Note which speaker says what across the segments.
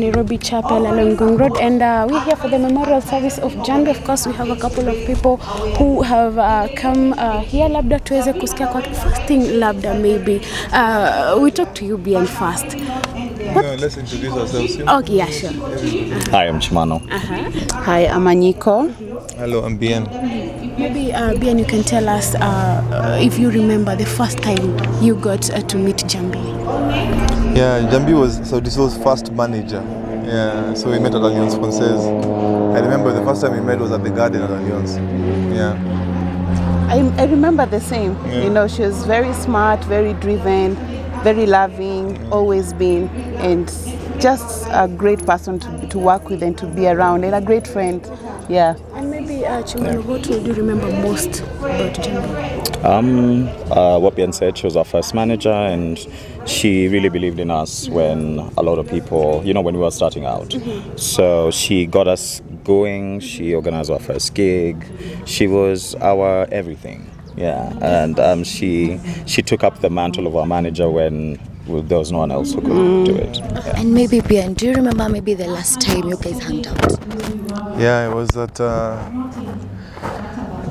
Speaker 1: Nairobi Chapel along Ngong Road, and uh, we're here for the memorial service of Jambi. Of course, we have a couple of people who have uh, come uh, here, labda tuweze kusikia kwa first thing, labda maybe uh, we talk to you BN first.
Speaker 2: Yeah, let's introduce ourselves. you.
Speaker 1: Okay, yeah, sure.
Speaker 3: Hi, I'm Chimano.
Speaker 4: Hi, I'm Anyiko.
Speaker 2: Hello, I'm Bien.
Speaker 1: Maybe uh, BN, you can tell us uh, uh, if you remember the first time you got uh, to meet Jambi.
Speaker 2: Yeah, Njambi was Sauti Sol's first manager. Yeah, so we met at Alliance Francaise. I remember the first time we met was at the garden at Alliance. Yeah.
Speaker 4: I, I remember the same.
Speaker 2: Yeah.
Speaker 4: You know, she was very smart, very driven, very loving, always been, and just a great person to, to work with and to be around, and a great friend. Yeah.
Speaker 1: And maybe, uh, Chimano, what would you remember most about Njambi?
Speaker 3: Um, uh, what Bien said, she was our first manager, and she really believed in us when a lot of people, you know, when we were starting out. So she got us going. She organized our first gig. She was our everything. Yeah, and um, she she took up the mantle of our manager when well, there was no one else who could do it.
Speaker 5: And maybe Bien, do you remember maybe the last time you guys hung out?
Speaker 2: Yeah, it was at. Uh,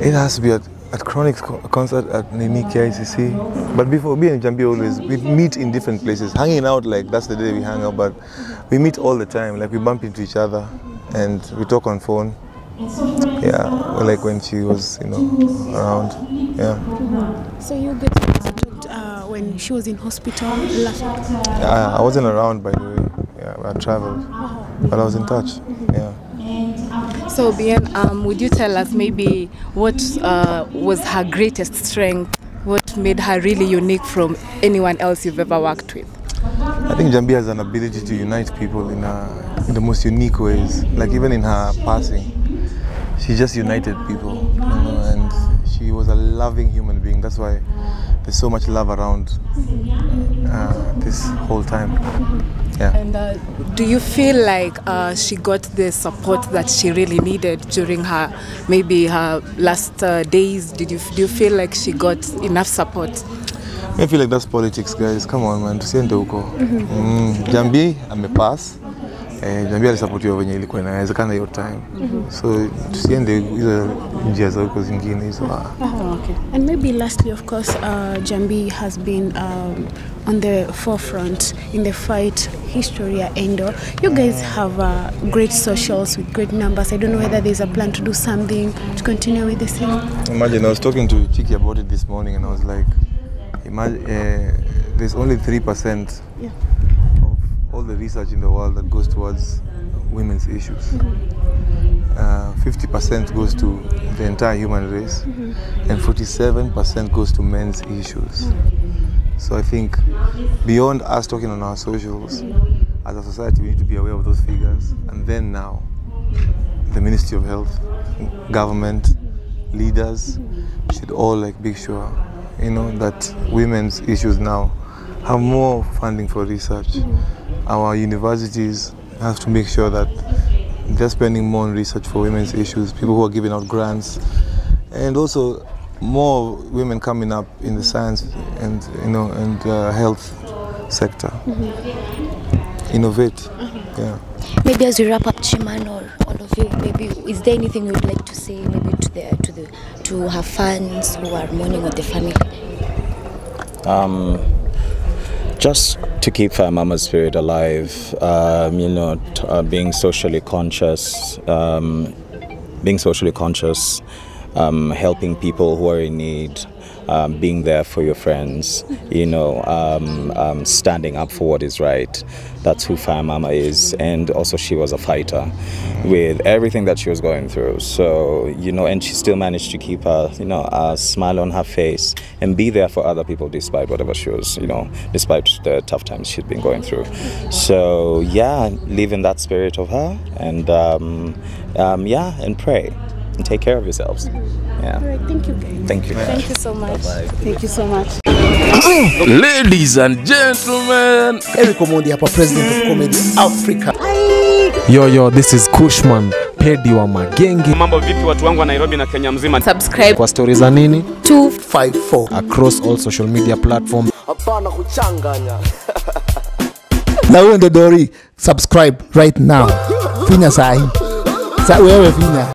Speaker 2: it has to be at, at Chronixx co- concert at Nini KICC. But before being in Njambi, always we meet in different places. Hanging out like that's the day we hang out, but we meet all the time. Like we bump into each other and we talk on phone. Yeah, like when she was, you know, around. Yeah.
Speaker 1: So you guys also talked uh, when she was in hospital last
Speaker 2: I, I wasn't around by the way. Yeah, I traveled, but I was in touch. Yeah.
Speaker 6: So, Bien, um, would you tell us maybe what uh, was her greatest strength? What made her really unique from anyone else you've ever worked with?
Speaker 2: I think Jambi has an ability to unite people in, a, in the most unique ways. Like even in her passing, she just united people, she was a loving human being. That's why there's so much love around uh, this whole time. Yeah.
Speaker 6: And uh, do you feel like uh, she got the support that she really needed during her maybe her last uh, days? Did you do you feel like she got enough support?
Speaker 2: I feel like that's politics guys. Come on man, tusiende huko. Mm, Njambi amepass. Eh, Zambia alisapotiwa venye ilikuwa inawezekana hiyo time. So tusiende hizo njia za huko zingine hizo. ah.
Speaker 1: okay. And maybe lastly, of course, uh, Jambi has been um, on the forefront in the fight history ya Endo. You guys have uh, great socials with great numbers. I don't know whether there's a plan to do something to continue with the same.
Speaker 2: Imagine, I was talking to Chiki about it this morning, and I was like, imagine, uh, there's only 3%
Speaker 1: Yeah.
Speaker 2: All the research in the world that goes towards women's issues. Mm-hmm. Uh, fifty percent goes to the entire human race, mm-hmm. and forty-seven percent goes to men's issues. So I think beyond us talking on our socials, as a society, we need to be aware of those figures, and then now the Ministry of Health, government, leaders should all like make sure, you know, that women's issues now have more funding for research. Mm-hmm. Our universities have to make sure that they're spending more on research for women's issues. People who are giving out grants, and also more women coming up in the science and you know and uh, health sector. Innovate, yeah.
Speaker 5: Maybe as we wrap up, Chiman or all of you, maybe is there anything you would like to say, maybe to the to the to her fans who are mourning with the family?
Speaker 3: Um, just to keep Fire Mama's spirit alive, um, you know, uh, being socially conscious, um, being socially conscious, um, helping people who are in need, um, being there for your friends, you know, um, um, standing up for what is right. That's who Fire Mama is. And also, she was a fighter with everything that she was going through. So, you know, and she still managed to keep a, you know, a smile on her face and be there for other people despite whatever she was, you know, despite the tough times she'd been going through. So, yeah, live in that spirit of her and, um, um, yeah, and pray and take care of yourselves. Yeah.
Speaker 1: All right, thank you guys.
Speaker 3: Thank you.
Speaker 6: Thank you so much. Bye -bye.
Speaker 4: Thank you so much.
Speaker 7: Ladies and gentlemen,
Speaker 8: Eric Omondi hapa, president of comedy Africa.
Speaker 7: yo yo, this is Kushman Pedi wa Magenge.
Speaker 9: Mambo vipi watu wangu wa Nairobi na Kenya mzima?
Speaker 6: Subscribe.
Speaker 7: Kwa stori za nini
Speaker 8: 254
Speaker 7: across all social media platforms
Speaker 8: hapana kuchanganya na huyo ndo dori subscribe right now finya sahi sa wewe finya